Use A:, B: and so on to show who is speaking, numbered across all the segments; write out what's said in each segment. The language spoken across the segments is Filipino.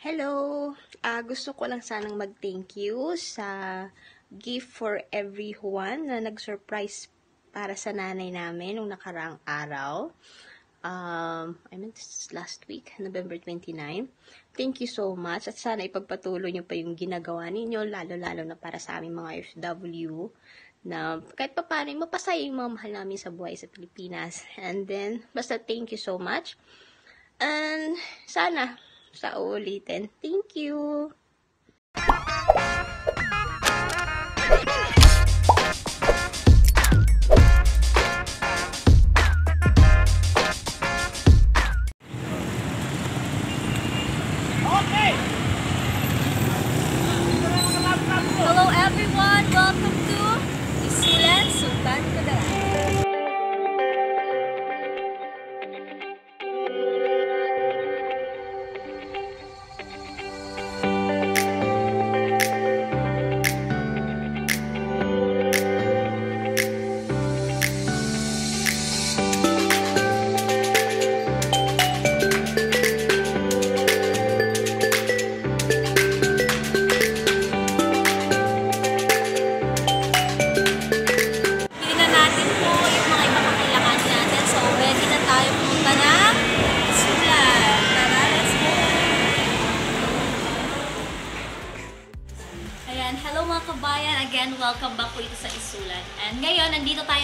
A: Hello! Ah, gusto ko lang sanang mag-thank you sa gift for everyone na nag-surprise para sa nanay namin nung nakaraang araw. Um, I mean, last week, November 29. Thank you so much at sana ipagpatuloy niyo pa yung ginagawa ninyo, lalo-lalo na para sa aming mga FW na kahit pa paano, mapasaya yung mga mahal namin sa buhay sa Pilipinas. And then, basta thank you so much. And sana sa uulitin. Thank you!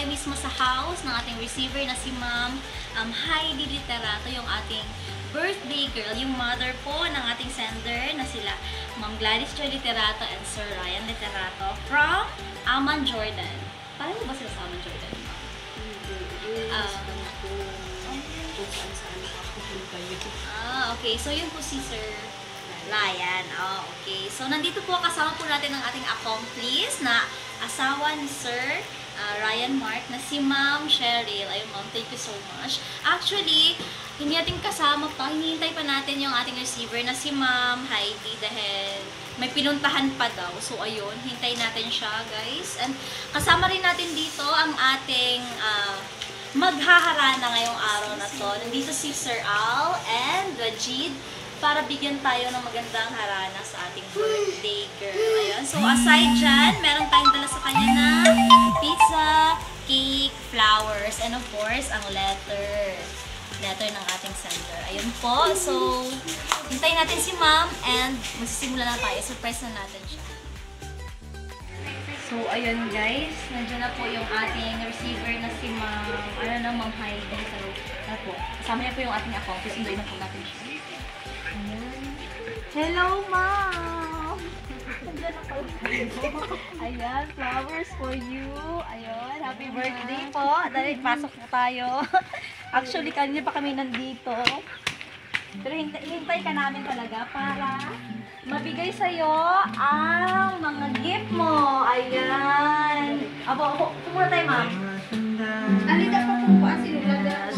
B: Mismo sa house ng ating receiver na si Ma'am um, Heidi Literato, yung ating birthday girl, yung mother po ng ating sender na sila Ma'am Gladys Joy Literato and Sir Ryan Literato from Aman Jordan. Mo ba sila sa Aman Jordan? Ah. Ah, okay. So, yun po si Sir Ryan. Oh, okay. So, nandito po kasama po natin ang ating accomplice na asawa ni Sir ah, Ryan Mark na si Ma'am Cheryl. Ayun, Ma'am, thank you so much. Actually, hindi natin kasama pa. Hinihintay pa natin yung ating receiver na si Ma'am Heidi dahil may pinuntahan pa daw. So, ayun, hintay natin siya, guys. And kasama rin natin dito ang ating ah, maghaharana ngayong araw na to. Nandito si Sir Al and Rajid para bigyan tayo ng magandang harana sa ating birthday girl. Ayun. So, aside dyan, meron tayong dala sa kanya na pizza, cake, flowers, and of course, ang letter. Letter ng ating sender. Ayun po. So, hintayin natin si ma'am and magsisimula na tayo. Surprise na natin siya. So, ayun guys. Nandiyan na po yung ating receiver na si ma'am. Ano na, ma'am Heidi. So, ano po. Kasama niya po yung ating account. Sunduin na po natin siya. Ayan. Hello, ma'am! Ayan, flowers for you. Ayun, happy birthday po. Dali, pasok po tayo. Actually, kanina pa kami nandito. Pero hintay, hintay ka namin talaga para mabigay sa'yo ang mga gift mo. Ayan. Abo, ako, kumuna tayo, ma'am.
C: Alita pa po po ang sinulada.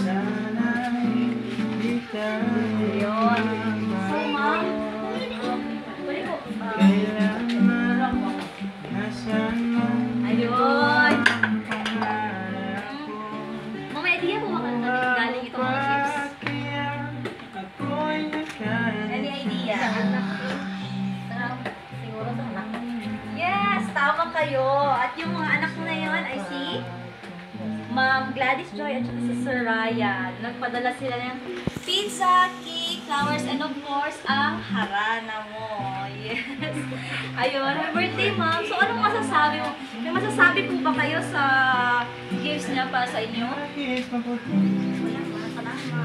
B: Kayo. At yung mga anak na yun, I see. Ma'am Gladys Joy at saka si Sir Ryan. Nagpadala sila ng pizza, cake, flowers, and of course, ang harana mo. Yes. Ayun, happy birthday, ma'am. So, anong masasabi mo? May masasabi po ba kayo sa gifts niya para sa inyo?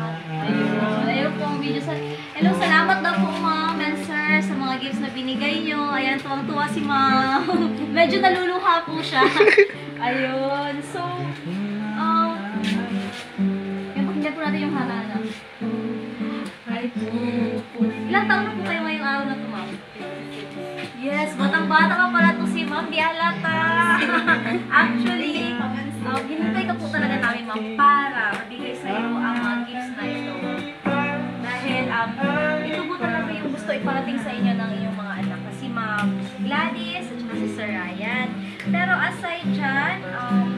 B: Ayun, ayun po ang video sa... Hello, salamat daw po ma'am and sir sa mga gifts na binigay nyo. Ayan, tuwang-tuwa si ma'am. Medyo naluluha po siya. Ayun, so... Um, yung pakinggan po natin yung harana. Ay po. Ilang taon na po kayo ngayong araw na to, ma'am? Yes, batang-bata ka pala to si ma'am. Di halata. Actually, um, hinintay ka po talaga namin, ma'am, si Sir Ryan. Pero aside dyan, um,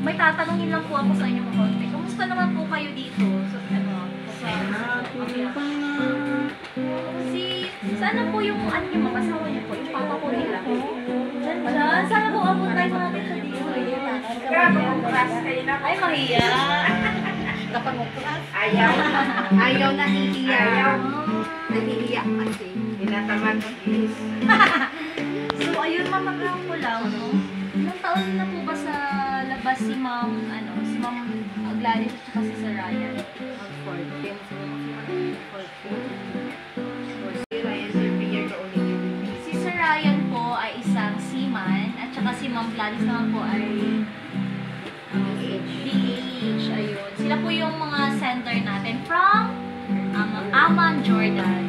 B: may tatanungin lang po ako sa inyo mga konti. Kumusta naman po kayo dito? So, ano, sa, sa, Sana po yung ano yung mga asawa niyo po, yung papa po nila. Diyan, sana po abot tayo mga dito dito. Ay, mahiya.
C: Ayaw. Ayaw nahihiya.
B: Ayaw.
C: Nahihiya kasi. Tinatamad ng is.
B: So, ayun, mamagahan ko lang, no? Ilang taon na po ba sa labas si Ma'am, ano, si Ma'am Gladys at saka si Sir Ryan? Si Sir Ryan po ay isang seaman at saka si Ma'am Gladys naman po ay BH. Ayun. Sila po yung mga center natin from um, Amman, Jordan.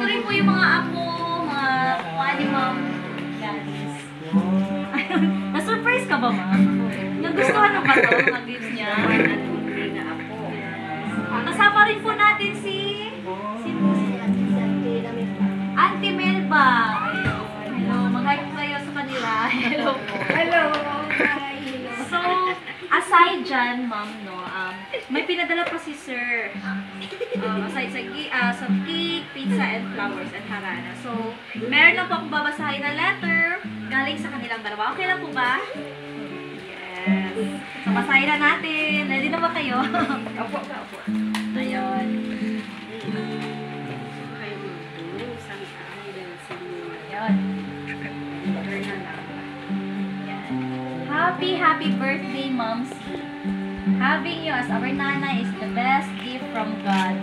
B: Rin po yung mga apo, mga Ma'am Gladys. Na-surprise ka ba, Ma'am? Nagustuhan mo ba ito, mga gifts niya? Kasama rin po natin si... Si Auntie Melba. Hello, mag-hi po kayo sa kanila. Hello po.
C: Hello. Hi.
B: So, aside dyan, ma'am, no, um, may pinadala pa si Sir. Um, aside sa, ah, sa cake, pizza, and flowers, and harana. So, meron na po akong babasahin na letter galing sa kanilang dalawa. Okay lang po ba? Yes. So, basahin na natin. Ready na ba kayo?
C: Opo, opo.
B: Ayun. Ayun. Happy, happy birthday, Mom C. Having you as our nana is the best gift from God.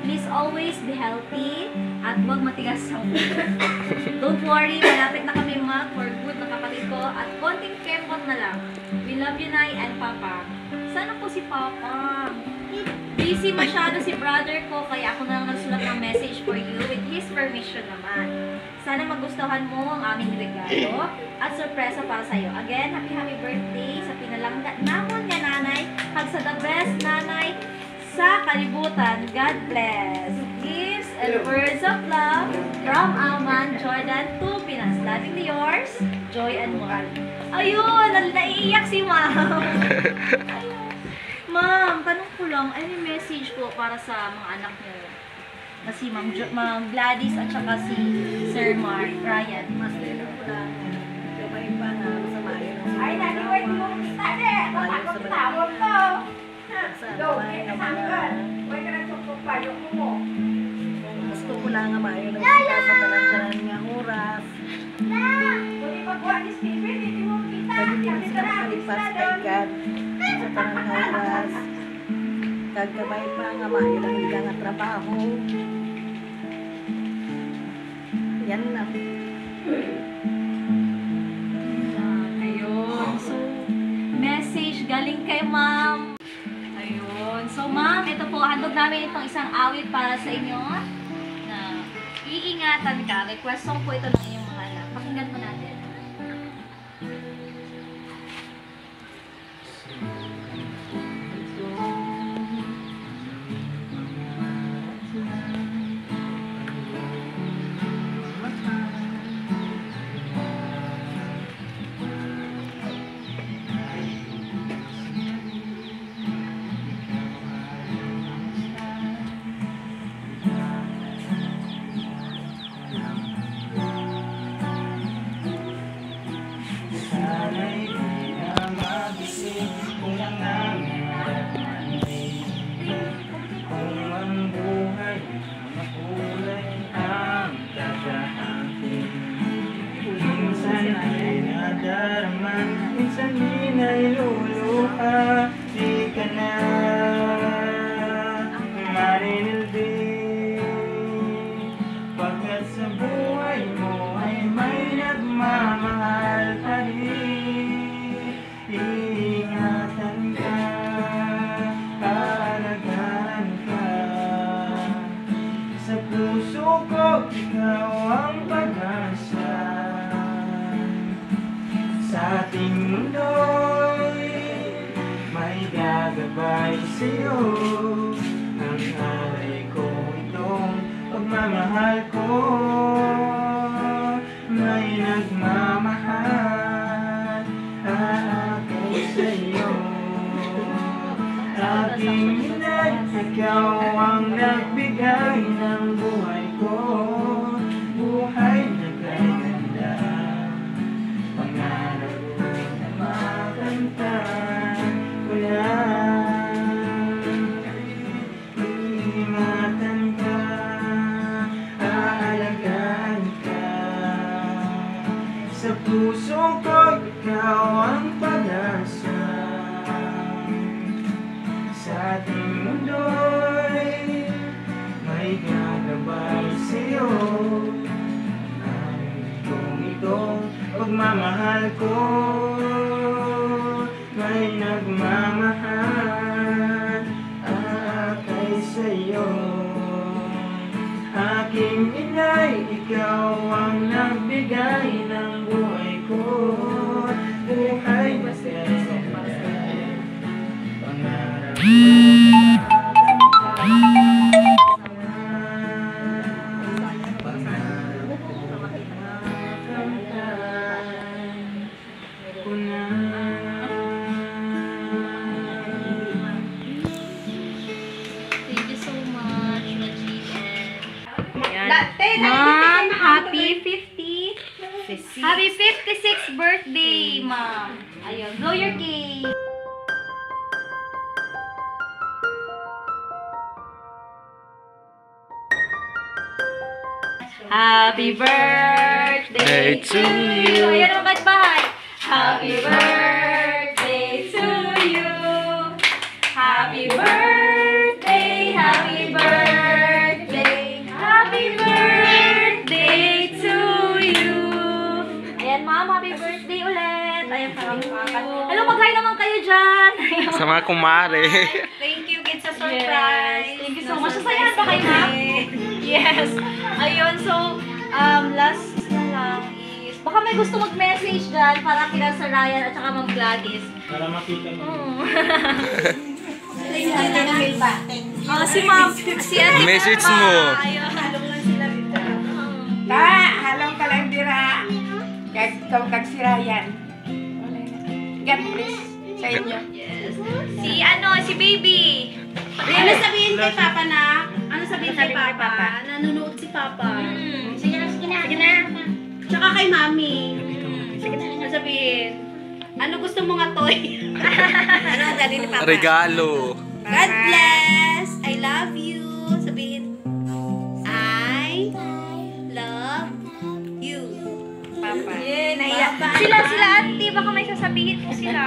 B: Please always be healthy at huwag matigas ang ulo. Don't worry, malapit na kami mag for good na kapatid ko at konting kembot na lang. We love you, Nay and Papa. Sana po si Papa. Busy masyado si brother ko, kaya ako na lang nagsulat ng message for you with his permission naman. Sana magustuhan mo ang aming regalo at sorpresa para sa'yo. Again, happy happy birthday sa pinalangga namon nga Hag sa the best nanay sa kalibutan. God bless. Gifts and words of love from Alman Jordan to Pinas. Lovingly yours, Joy and Moral. Ayun, naiiyak si ma'am. Ma'am, tanong ko lang, any message po para sa mga anak niyo? Na si Ma'am, Ma'am Gladys at saka si Sir Mark Ryan. Mas
C: ko. Go,
D: Gusto ko lang nga maayo ng sila sa tanan-tanan nga oras.
C: Ipagawa ni Stephen, hindi mo kita.
D: Hindi
C: Kasi
D: sila makalipas kay. God sa tanan nga oras. Kagkabay pa nga maayo lang nila nga trabaho. Yan lang.
B: Galing kay Ma'am. Ayun. So, Ma'am, ito po, handog namin itong isang awit para sa inyo na iingatan ka. Request song po ito ng
E: di nailuluha Di ka gagabay sa'yo. Ang alay ko itong pagmamahal ko. May nagmamahal Aabot sa'yo. Aking inay, ikaw ang nagbigay pagmamahal ko May nagmamahal akay sa'yo. Aking inay, ikaw ang nagbigay
B: Happy 56th birthday, Ma'am. Ayun, blow your cake. Happy birthday to
E: to
B: you.
E: you.
B: Ayan ang bahay. Happy birthday Ayan, parang Hello, mag-hi naman kayo dyan.
E: Sa mga kumare
B: Thank you, kids, sa surprise. Thank you so much. Sasayahan ba kayo, ma'am? Yes. Ayun, so, um, last na lang is, baka may gusto mag-message dyan para kila sa Ryan at saka Ma'am Gladys.
E: Para makita mo
B: Ah, si Ma'am, si Ate
E: Message mo.
B: Ayun.
C: Ta, halong ka lang dira. Kag ikaw kag si Ryan. God bless sa inyo.
B: Yes. Si ano, si Baby.
F: Ano sabihin kay Papa na? Ano sabihin kay
B: Sabihin kay
F: Papa?
B: Papa?
F: Nanonood si Papa.
B: Hmm. Sige na, sige na. Sige na.
F: Tsaka kay Mami.
B: Sige na,
F: Ano sabihin? Ano gusto mo nga toy?
B: Ano ang dali ni Papa?
E: Regalo
F: God bless! I love you!
B: Sila, sila, auntie. Baka may sasabihin po sila.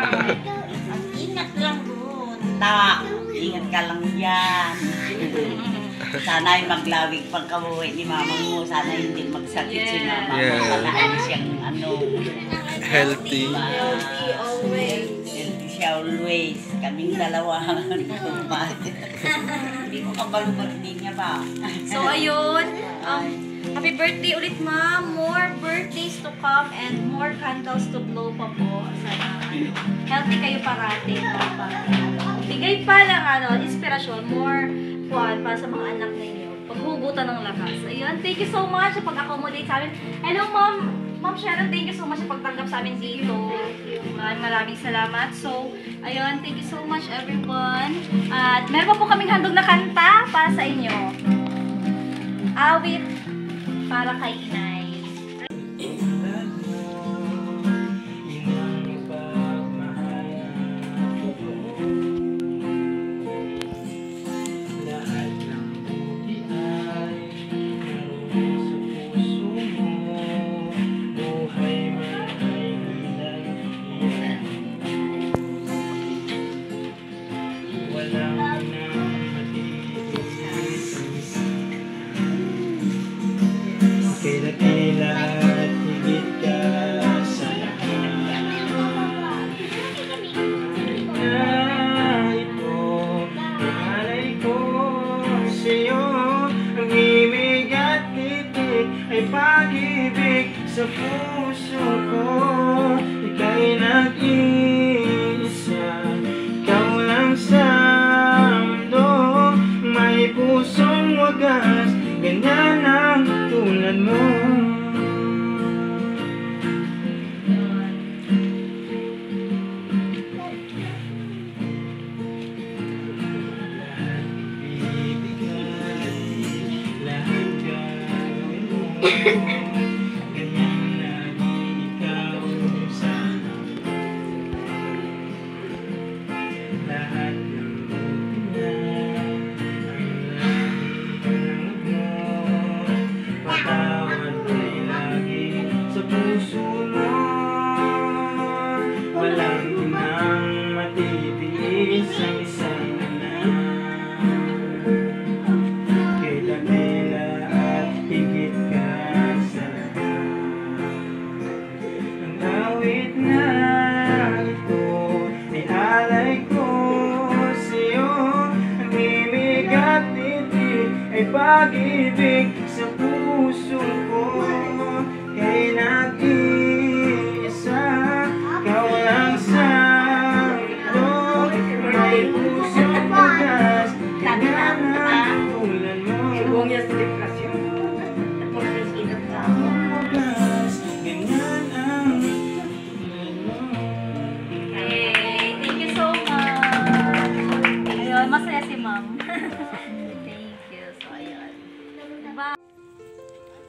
G: Ingat lang doon. Ta, ingat ka lang yan. Sana ay maglawig pagkabuhi ni mama mo. Sana hindi magsakit si mama mo.
E: Yeah.
G: Sana ano siyang ano.
E: Healthy
G: Healthy
F: always.
G: Healthy siya always. Kaming dalawa. Hindi ko kabalubag din niya ba?
B: So, ayun. Um, happy birthday ulit, ma'am. More birthdays to come and more candles to blow pa po. Sana, healthy kayo parati. Papa. Bigay pa lang, ano, inspirasyon. More fun para sa mga anak ninyo. Paghugutan ng lakas. Ayun, thank you so much sa pag-accommodate sa amin. Hello, ma'am. Ma'am Sharon, thank you so much sa pagtanggap sa amin dito. Maraming maraming salamat. So, ayun, thank you so much everyone. At meron pa po kaming handog na kanta para sa inyo. Awit para kay
E: lahat pag-ibig sa puso ko. Kay nag-iisa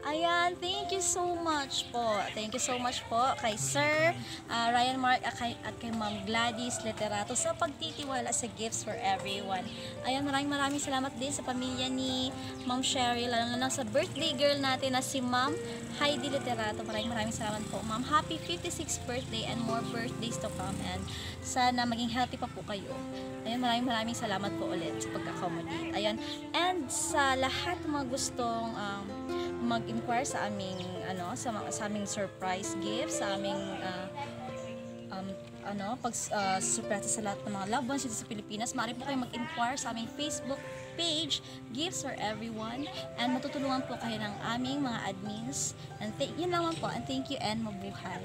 B: Ayan, thank you so much po. Thank you so much po kay Sir ah, Ryan Mark at kay, kay Ma'am Gladys Literato sa pagtitiwala sa Gifts for Everyone. Ayan, maraming maraming salamat din sa pamilya ni Ma'am Sherry, lalo na lang sa birthday girl natin na si Ma'am Heidi Literato. Maraming maraming salamat po, Ma'am. Happy 56th birthday and more birthdays to come and sana maging healthy pa po kayo. Ayan, maraming maraming salamat po ulit sa pag-accommodate. Ayan, and sa lahat ng mga gustong um, mag-inquire sa aming ano sa sa aming surprise gift sa aming ah, um, ano pag uh, surprise sa lahat ng mga loved ones dito sa Pilipinas. Maaari po kayo mag-inquire sa aming Facebook page Gifts for Everyone and matutulungan po kayo ng aming mga admins. And th- yun lang po. And thank you and mabuhay